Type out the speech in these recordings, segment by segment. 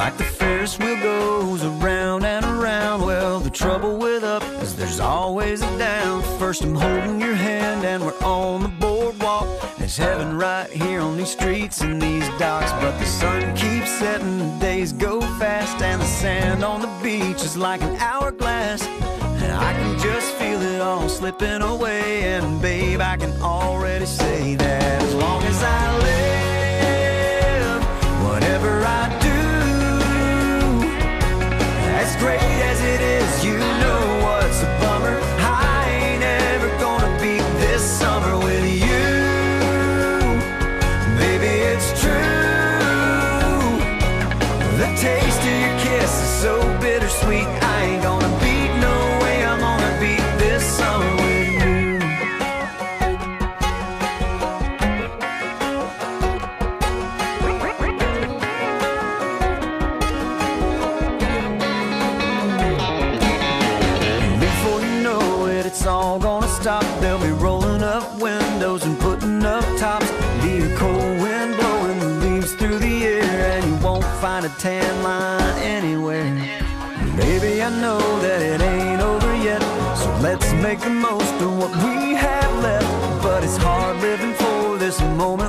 Like the Ferris wheel goes around and around. Well, the trouble with up is there's always a down. First, I'm holding your hand, and we're on the boardwalk. There's heaven right here on these streets and these docks. But the sun keeps setting, the days go fast, and the sand on the beach is like an hourglass. And I can just feel it all slipping away. And babe, I can already say that as long as I live. Stop. They'll be rolling up windows and putting up tops. Be a cold wind blowing the leaves through the air, and you won't find a tan line anywhere. Baby, I know that it ain't over yet, so let's make the most of what we have left. But it's hard living for this moment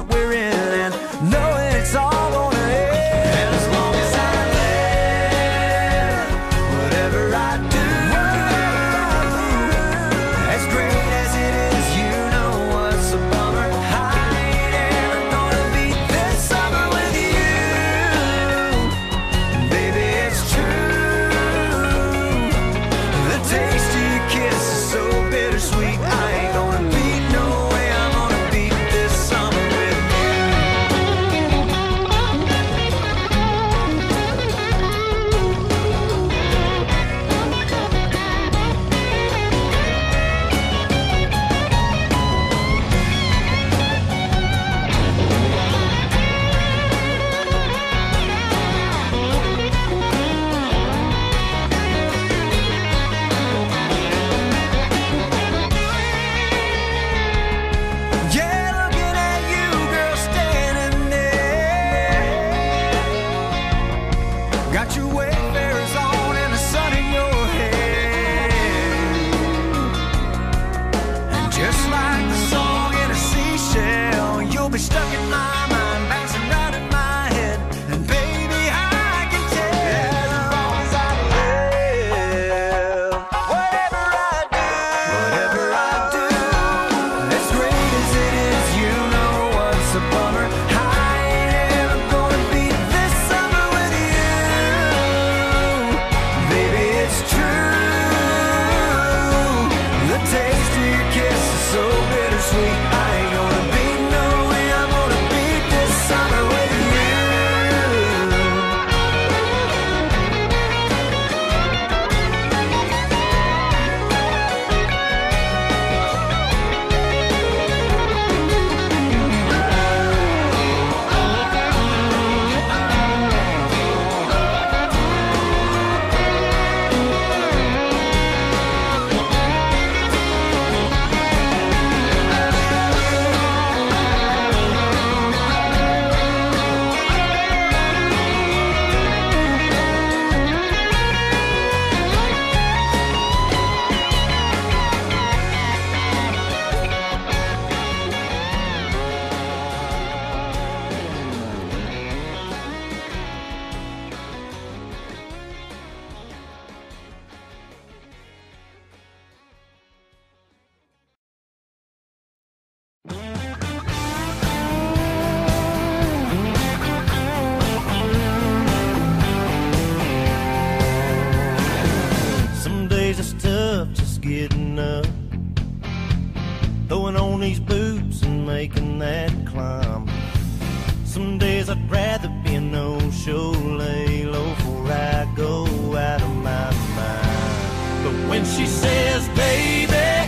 that climb. Some days I'd rather be a no-show, lay low before I go out of my mind. But when she says, baby,